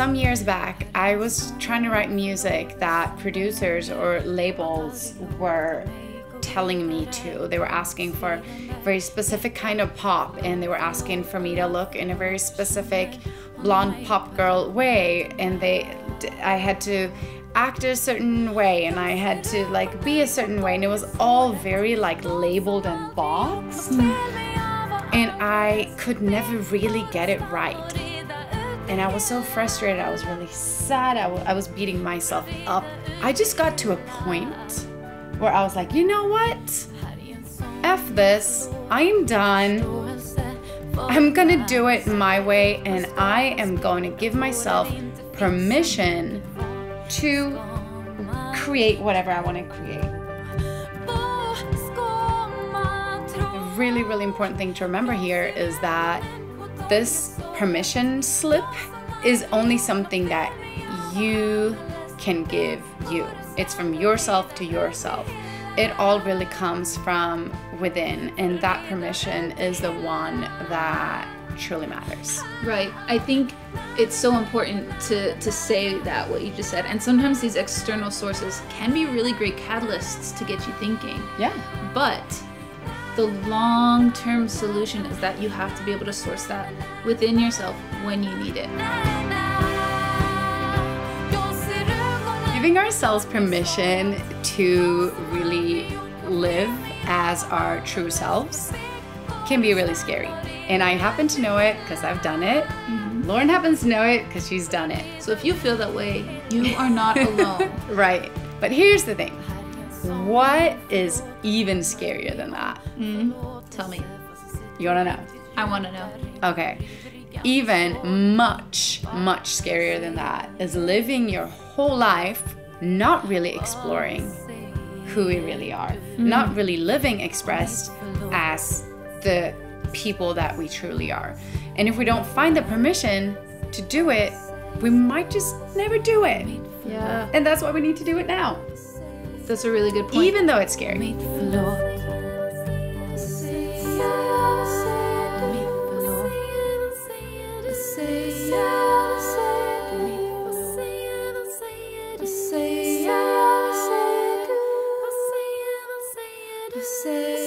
some years back, I was trying to write music that producers or labels were telling me to. They were asking for a very specific kind of pop and they were asking for me to look in a very specific blonde pop girl way and they I had to act a certain way and I had to like be a certain way and it was all very like labeled and boxed. Mm-hmm. And I could never really get it right and I was so frustrated. I was really sad. I, I was beating myself up. I just got to a point where I was like you know what? F this. I'm done. I'm gonna do it my way and I am going to give myself permission to create whatever I want to create. A really, really important thing to remember here is that this permission slip is only something that you can give you. It's from yourself to yourself. It all really comes from within, and that permission is the one that truly matters. Right. I think it's so important to to say that what you just said. And sometimes these external sources can be really great catalysts to get you thinking. Yeah. But the long-term solution is that you have to be able to source that within yourself when you need it. Giving ourselves permission to really live as our true selves can be really scary. And I happen to know it because I've done it. Mm-hmm. Lauren happens to know it because she's done it. So if you feel that way, you are not alone. right. But here's the thing what is even scarier than that? Mm-hmm. Tell me. You want to know? I want to know. Okay. Even much, much scarier than that is living your whole life not really exploring who we really are, mm-hmm. not really living expressed as the people that we truly are. And if we don't find the permission to do it, we might just never do it. Yeah. And that's why we need to do it now. That's a really good point. Even though it's scary. say.